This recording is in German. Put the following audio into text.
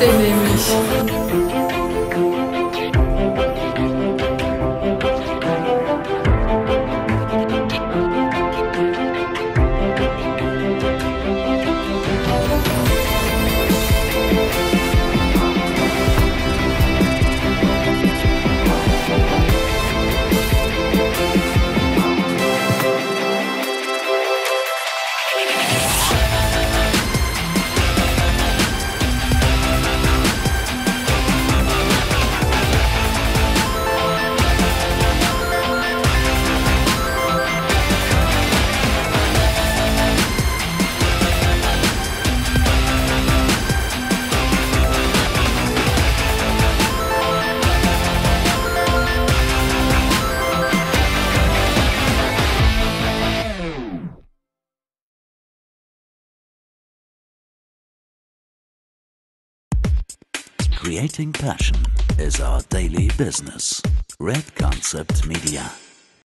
Den nehme ich. Creating passion is our daily business. Red Concept Media.